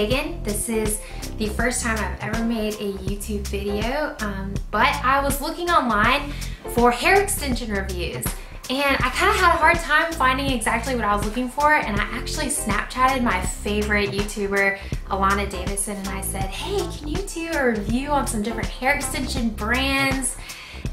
Megan. This is the first time I've ever made a YouTube video, um, but I was looking online for hair extension reviews and I kind of had a hard time finding exactly what I was looking for and I actually Snapchatted my favorite YouTuber, Allana Davison, and I said, hey, can you do a review on some different hair extension brands?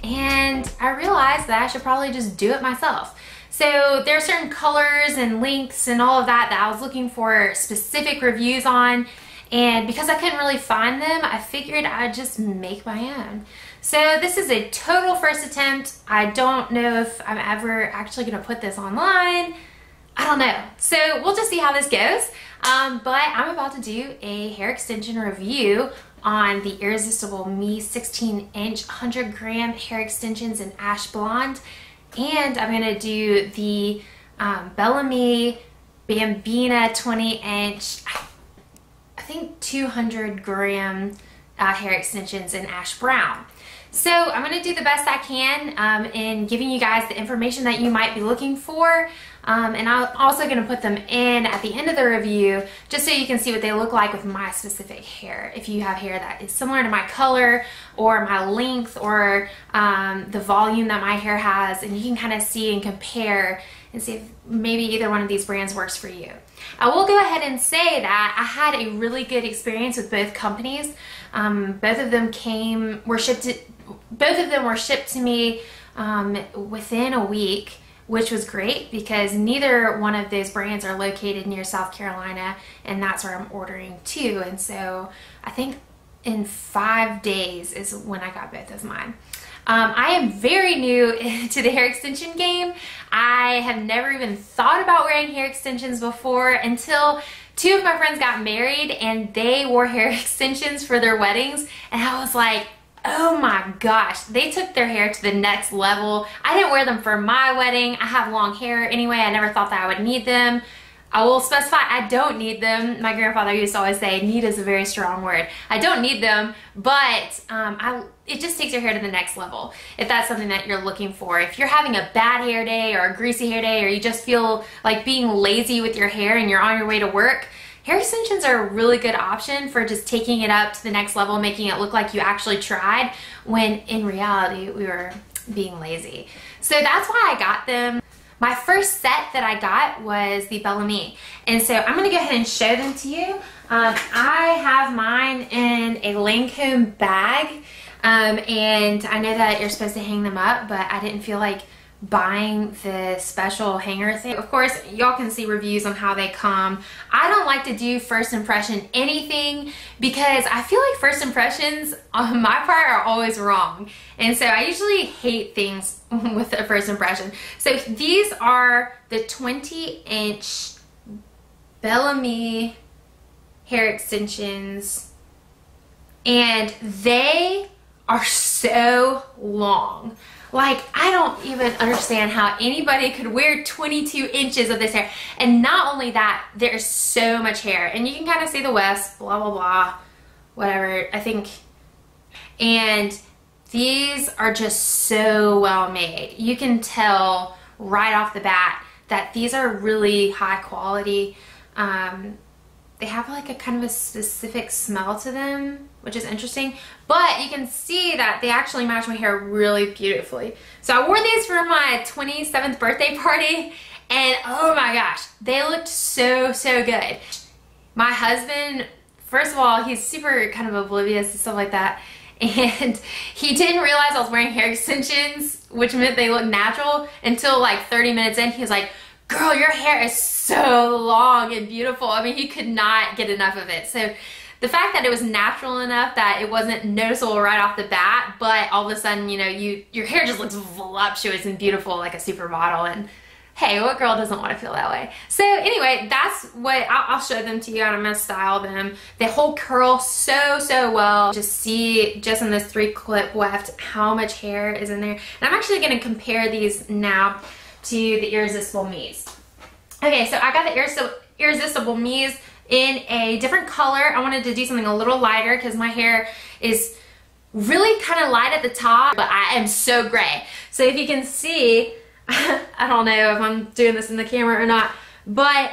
And I realized that I should probably just do it myself. So there are certain colors and links and all of that that I was looking for specific reviews on. And because I couldn't really find them, I figured I'd just make my own. So this is a total first attempt. I don't know if I'm ever actually gonna put this online. I don't know. So we'll just see how this goes. Um, but I'm about to do a hair extension review on the Irresistible Me 16 inch 100 gram hair extensions in Ash Blonde and I'm gonna do the um, Bellami Bambina 20 inch, I think 200 gram uh, hair extensions in Ash Brown. So I'm to do the best I can um, in giving you guys the information that you might be looking for. Um, and I'm also going to put them in at the end of the review just so you can see what they look like with my specific hair. If you have hair that is similar to my color or my length or um, the volume that my hair has and you can kind of see and compare and see if maybe either one of these brands works for you. I will go ahead and say that I had a really good experience with both companies. Um, both of them came, were shipped, to, both of them were shipped to me um, within a week which was great because neither one of those brands are located near South Carolina and that's where I'm ordering too. And so I think in five days is when I got both of mine. Um, I am very new to the hair extension game. I have never even thought about wearing hair extensions before until two of my friends got married and they wore hair extensions for their weddings and I was like, oh my gosh, they took their hair to the next level. I didn't wear them for my wedding. I have long hair anyway. I never thought that I would need them. I will specify I don't need them. My grandfather used to always say need is a very strong word. I don't need them, but um, I, it just takes your hair to the next level if that's something that you're looking for. If you're having a bad hair day or a greasy hair day or you just feel like being lazy with your hair and you're on your way to work, Hair extensions are a really good option for just taking it up to the next level, making it look like you actually tried, when in reality we were being lazy. So that's why I got them. My first set that I got was the Bellami. And so I'm gonna go ahead and show them to you. Um, I have mine in a Lancome bag. Um, and I know that you're supposed to hang them up, but I didn't feel like buying the special hanger thing. Of course, y'all can see reviews on how they come. I don't like to do first impression anything because I feel like first impressions on my part are always wrong. And so I usually hate things with a first impression. So these are the 20 inch Bellami hair extensions and they are so long. Like, I don't even understand how anybody could wear 22 inches of this hair. And not only that, there's so much hair. And you can kind of see the west, blah, blah, blah, whatever, I think. And these are just so well made. You can tell right off the bat that these are really high quality. Um, they have like a kind of a specific smell to them, which is interesting. But you can see that they actually match my hair really beautifully. So I wore these for my 27th birthday party and oh my gosh, they looked so, so good. My husband, first of all, he's super kind of oblivious and stuff like that. And he didn't realize I was wearing hair extensions, which meant they looked natural until like 30 minutes in. He was like, girl, your hair is so long and beautiful. I mean, he could not get enough of it. So the fact that it was natural enough that it wasn't noticeable right off the bat, but all of a sudden, you know, you your hair just looks voluptuous and beautiful like a supermodel. And hey, what girl doesn't want to feel that way? So anyway, that's what I'll, I'll show them to you. I'm gonna style them. They hold curl so, so well. Just see just in this three clip weft how much hair is in there. And I'm actually gonna compare these now to the Irresistible Me's. Okay, so I got the Irresistible, Me's in a different color. I wanted to do something a little lighter because my hair is really kind of light at the top, but I am so gray. So if you can see, I don't know if I'm doing this in the camera or not, but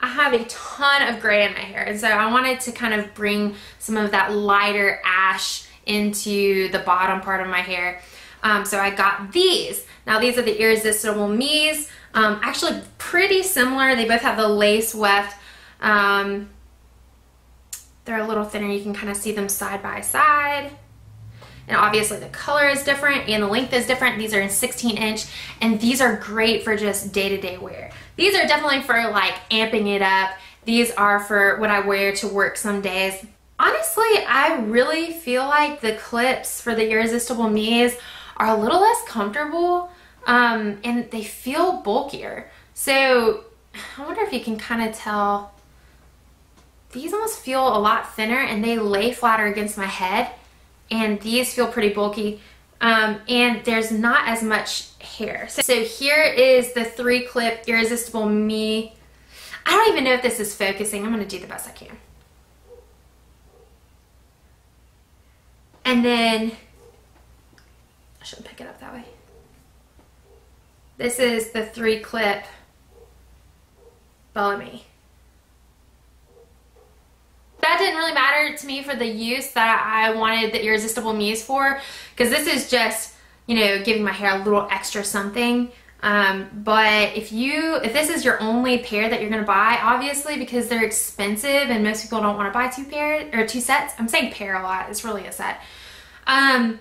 I have a ton of gray in my hair and so I wanted to kind of bring some of that lighter ash into the bottom part of my hair. Um, so I got these. Now these are the Irresistible Me's. Um, actually pretty similar. They both have the lace weft. Um, they're a little thinner. You can kind of see them side by side. And obviously the color is different and the length is different. These are in 16 inch and these are great for just day-to-day -day wear. These are definitely for like amping it up. These are for what I wear to work some days. Honestly, I really feel like the clips for the Irresistible Me's are a little less comfortable um, and they feel bulkier. So I wonder if you can kind of tell. These almost feel a lot thinner and they lay flatter against my head and these feel pretty bulky. Um, and there's not as much hair. So, so here is the three clip Irresistible Me. I don't even know if this is focusing. I'm going to do the best I can. And then, I shouldn't pick it up that way. This is the three clip Bellami. That didn't really matter to me for the use that I wanted the Irresistible Me's for because this is just, you know, giving my hair a little extra something. Um, but if you, if this is your only pair that you're going to buy, obviously because they're expensive and most people don't want to buy two pair or two sets. I'm saying pair a lot. It's really a set. Um,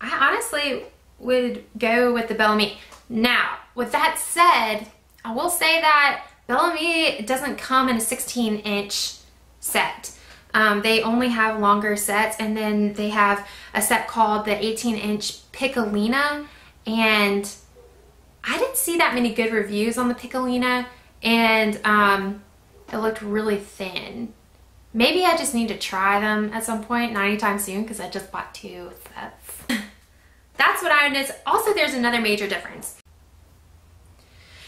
I honestly would go with the Bellami. Now, with that said, I will say that Bellami doesn't come in a 16 inch set. Um, they only have longer sets and then they have a set called the 18 inch Piccolina and I didn't see that many good reviews on the Piccolina and um, it looked really thin. Maybe I just need to try them at some point, not anytime soon because I just bought two sets. That's what I noticed. Also, there's another major difference.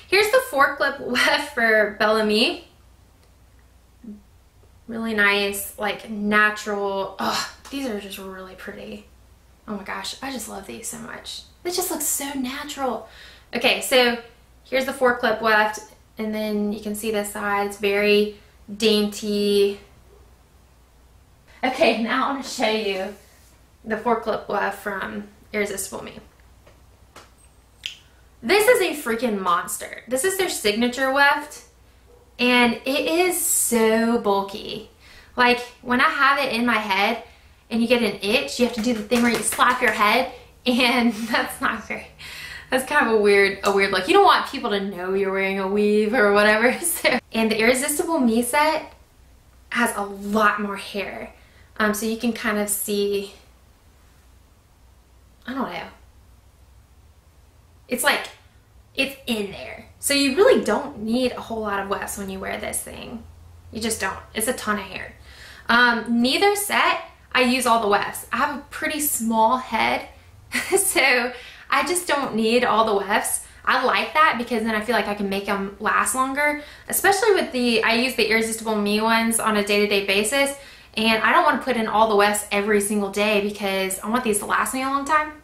Here's the four clip weft for Bellami really nice, like natural. Oh, these are just really pretty. Oh my gosh, I just love these so much. It just looks so natural. Okay, so here's the four clip weft, and then you can see the sides, very dainty. Okay, now I want to show you the four clip weft from Irresistible Me. This is a freaking monster. This is their signature weft and it is so bulky. Like when I have it in my head and you get an itch, you have to do the thing where you slap your head and that's not very, that's kind of a weird, a weird look. You don't want people to know you're wearing a weave or whatever. So, and the Irresistible Me set has a lot more hair. Um, so you can kind of see, I don't know. It's like, it's in there. So you really don't need a whole lot of wefts when you wear this thing. You just don't. It's a ton of hair. Um, neither set, I use all the wefts. I have a pretty small head, so I just don't need all the wefts. I like that because then I feel like I can make them last longer, especially with the, I use the Irresistible Me ones on a day-to-day -day basis, and I don't want to put in all the wefts every single day because I want these to last me a long time.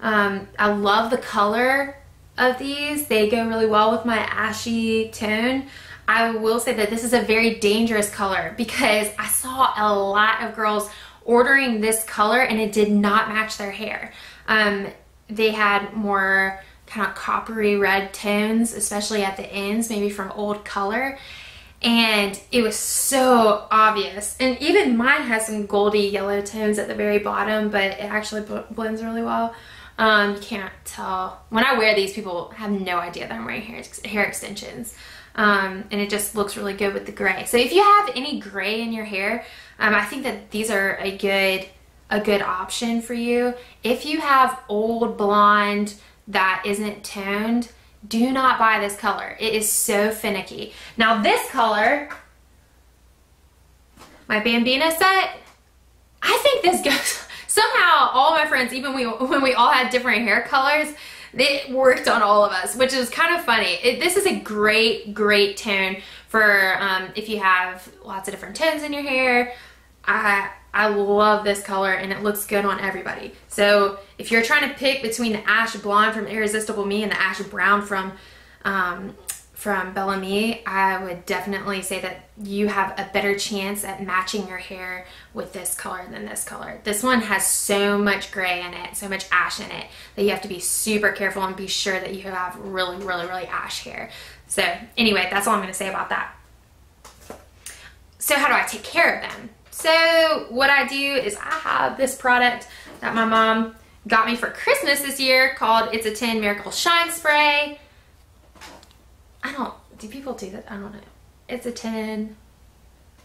Um, I love the color of these. They go really well with my ashy tone. I will say that this is a very dangerous color because I saw a lot of girls ordering this color and it did not match their hair. Um, they had more kind of coppery red tones, especially at the ends, maybe from old color. And it was so obvious. And even mine has some goldy yellow tones at the very bottom, but it actually blends really well. Um, you can't tell. When I wear these, people have no idea that I'm wearing hair, hair extensions. Um, and it just looks really good with the gray. So if you have any gray in your hair, um, I think that these are a good a good option for you. If you have old blonde that isn't toned, do not buy this color. It is so finicky. Now this color, my Bambina set, I think this goes somehow all my friends, even we, when we all had different hair colors, it worked on all of us, which is kind of funny. It, this is a great, great tone for um, if you have lots of different tones in your hair. I, I love this color and it looks good on everybody. So if you're trying to pick between the ash blonde from Irresistible Me and the ash brown from um, from Bellami, I would definitely say that you have a better chance at matching your hair with this color than this color. This one has so much gray in it, so much ash in it, that you have to be super careful and be sure that you have really, really, really ash hair. So anyway, that's all I'm gonna say about that. So how do I take care of them? So what I do is I have this product that my mom got me for Christmas this year called It's a 10 Miracle Shine Spray. I don't, do people do that? I don't know. It's a 10.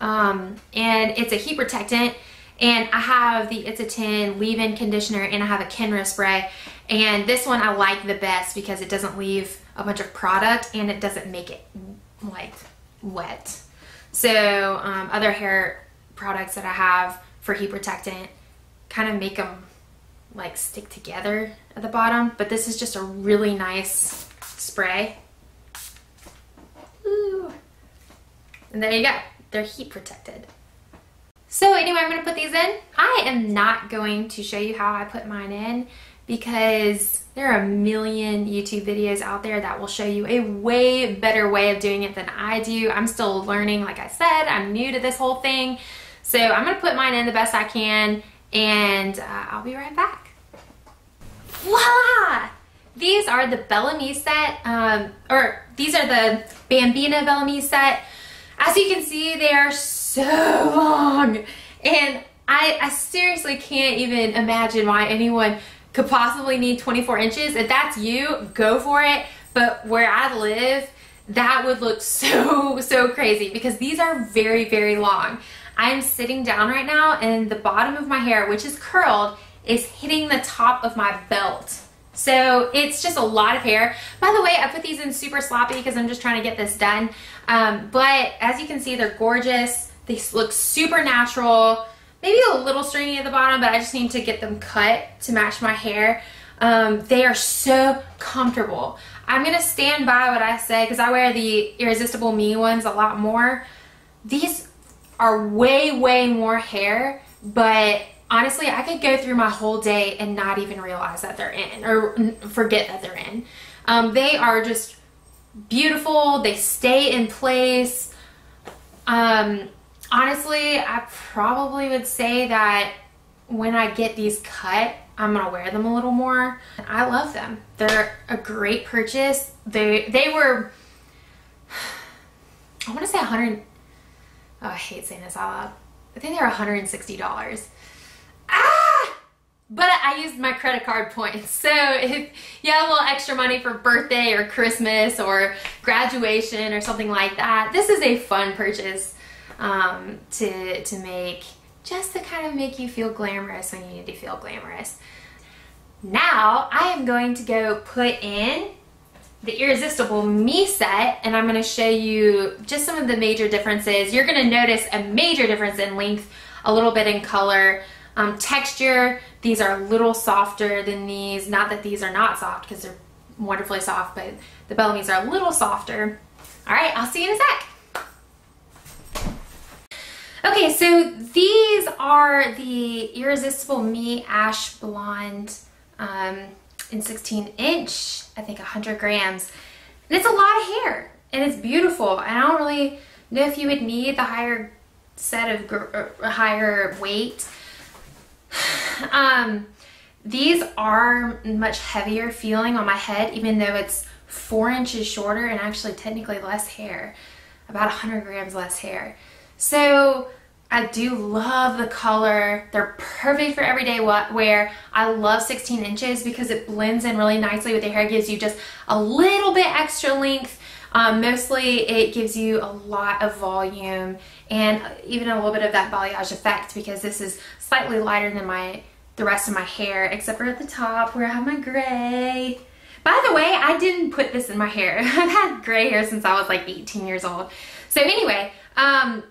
Um, and it's a heat protectant. And I have the It's a 10 leave-in conditioner and I have a Kenra spray. And this one I like the best because it doesn't leave a bunch of product and it doesn't make it like wet. So um, other hair products that I have for heat protectant kind of make them like stick together at the bottom. But this is just a really nice spray. And there you go. They're heat protected. So anyway, I'm to put these in. I am not going to show you how I put mine in because there are a million YouTube videos out there that will show you a way better way of doing it than I do. I'm still learning, like I said, I'm new to this whole thing. So I'm to put mine in the best I can and uh, I'll be right back. Voila! These are the Bellami set, um, or these are the Bambina Bellami set. As you can see, they are so long. And I, I seriously can't even imagine why anyone could possibly need 24 inches. If that's you, go for it. But where I live, that would look so, so crazy because these are very, very long. I'm sitting down right now and the bottom of my hair, which is curled, is hitting the top of my belt. So it's just a lot of hair. By the way, I put these in super sloppy because I'm just trying to get this done. Um, but as you can see, they're gorgeous. They look super natural. Maybe a little stringy at the bottom, but I just need to get them cut to match my hair. Um, they are so comfortable. I'm going to stand by what I say because I wear the Irresistible Me ones a lot more. These are way, way more hair, but honestly, I could go through my whole day and not even realize that they're in or forget that they're in. Um, they are just beautiful. They stay in place. Um, honestly, I probably would say that when I get these cut, I'm gonna wear them a little more. I love them. They're a great purchase. They they were I want to say 100 oh, I hate saying this out loud. I think they're $160. But I used my credit card points. So if you have a little extra money for birthday or Christmas or graduation or something like that, this is a fun purchase um, to, to make just to kind of make you feel glamorous when you need to feel glamorous. Now I am going to go put in the Irresistible Me set and I'm going to show you just some of the major differences. You're going to notice a major difference in length, a little bit in color, um, texture. These are a little softer than these. Not that these are not soft because they're wonderfully soft, but the Bellami's are a little softer. All right, I'll see you in a sec. Okay, so these are the Irresistible Me Ash Blonde um, in 16 inch, I think 100 grams. And it's a lot of hair and it's beautiful. And I don't really know if you would need the higher set of uh, higher weight. um, these are much heavier feeling on my head, even though it's four inches shorter and actually technically less hair, about 100 grams less hair. So I do love the color. They're perfect for everyday wear. I love 16 inches because it blends in really nicely with the hair. It gives you just a little bit extra length. Um, mostly it gives you a lot of volume and even a little bit of that balayage effect because this is slightly lighter than my the rest of my hair except for at the top where I have my gray. By the way, I didn't put this in my hair. I've had gray hair since I was like 18 years old. So anyway, um,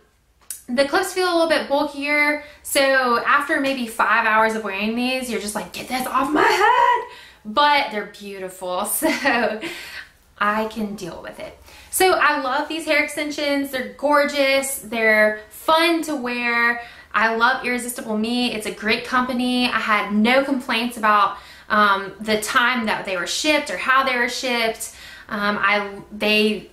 the clips feel a little bit bulkier, so after maybe five hours of wearing these, you're just like, get this off my head! But they're beautiful, so I can deal with it. So I love these hair extensions. They're gorgeous. They're fun to wear. I love Irresistible Me. It's a great company. I had no complaints about um, the time that they were shipped or how they were shipped. Um, I They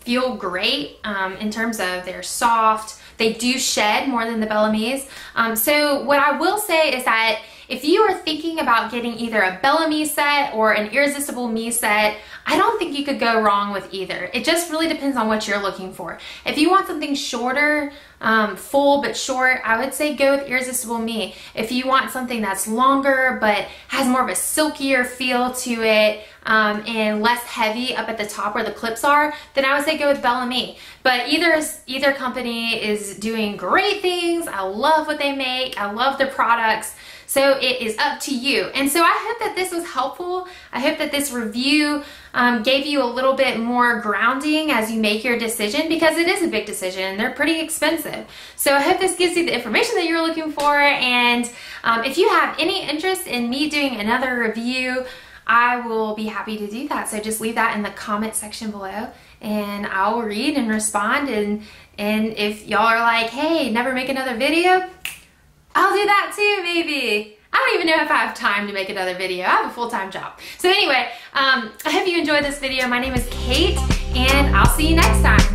feel great um, in terms of they're soft. They do shed more than the Bellami's. Um, so what I will say is that if you are thinking about getting either a Bellami set or an Irresistible Me set, I don't think you could go wrong with either. It just really depends on what you're looking for. If you want something shorter, um, full but short, I would say go with Irresistible Me. If you want something that's longer but has more of a silkier feel to it um, and less heavy up at the top where the clips are, then I would say go with Bellami. But either either company is doing great things. I love what they make. I love their products. So it is up to you. And so I hope that this was helpful. I hope that this review um, gave you a little bit more grounding as you make your decision because it is a big decision. They're pretty expensive. So I hope this gives you the information that you're looking for. And um, if you have any interest in me doing another review, I will be happy to do that. So just leave that in the comment section below and I'll read and respond. And, and if y'all are like, hey, never make another video, I'll do that too, maybe. I don't even know if I have time to make another video. I have a full-time job. So anyway, um, I hope you enjoyed this video. My name is Kate, and I'll see you next time.